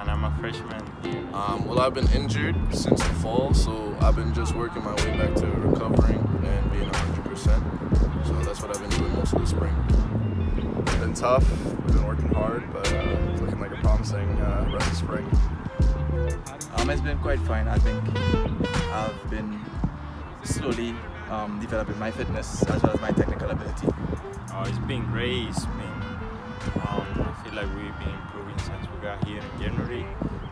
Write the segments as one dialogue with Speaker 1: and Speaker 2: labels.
Speaker 1: and I'm
Speaker 2: a freshman here.
Speaker 3: Um, well, I've been injured since the fall, so I've been just working my way back to recovering and being 100%. So that's what I've been doing most of the spring.
Speaker 4: It's been tough, we've been working hard, but uh, it's looking like a promising uh, rest of spring.
Speaker 1: Um, it's been quite fine. I think I've been slowly um, developing my fitness as well as my technical ability.
Speaker 2: Oh, it's been great. It's been, um, I feel like we've been improving since we got here in January.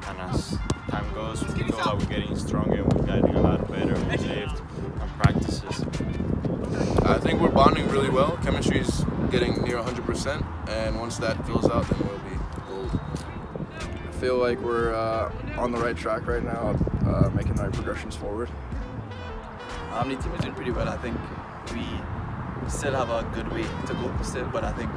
Speaker 2: And as time goes, we feel like we're getting stronger. And we're getting a lot better with the lift and practices.
Speaker 3: I think we're bonding really well. Chemistry is getting near 100%, and once that fills out, then we'll be gold.
Speaker 4: I feel like we're uh, on the right track right now, uh, making the right progressions forward.
Speaker 1: Um, the team is doing pretty well. I think we still have a good way to go still, but I think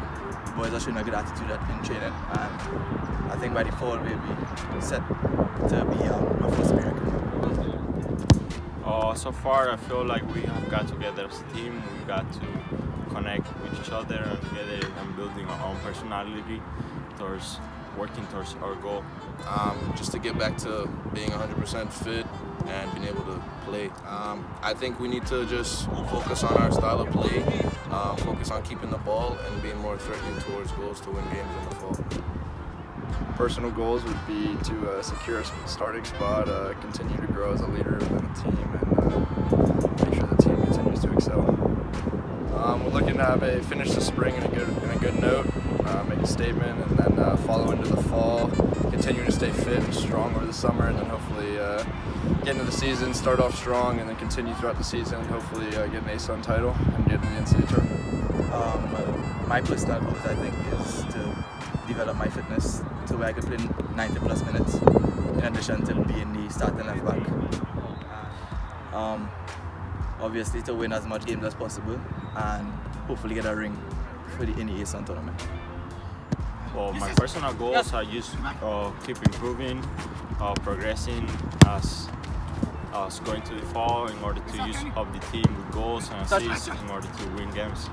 Speaker 1: the boys are showing a good attitude in training, and I think by the fall we'll be set to be um, a first American.
Speaker 2: Uh, so far, I feel like we have got together as a team. We got to connect with each other and together and building our own personality towards working towards our goal.
Speaker 3: Um, just to get back to being 100% fit and being able play. Um, I think we need to just focus on our style of play, uh, focus on keeping the ball and being more threatening towards goals to win games in the fall.
Speaker 4: Personal goals would be to uh, secure a starting spot, uh, continue to grow as a leader within the team, and uh, make sure the team continues to excel. Um, we're looking to have a finish the spring in a good in a good note, uh, make a statement, and then uh, follow into the fall, continuing to stay fit and strong over the summer, and then hopefully uh, get into the season, start off strong, and then continue throughout the season, and hopefully get an ASUN title and get in the NCAA tournament.
Speaker 1: Um, my personal goals, I think, is to develop my fitness to where I could play 90 plus minutes in addition to being the starting left back. Um, obviously to win as much games as possible and hopefully get a ring for the in the ASUN tournament.
Speaker 2: Well, my personal goals are just uh, keep improving, uh, progressing as as going to the fall in order to use up the team with goals and assists in order to win games.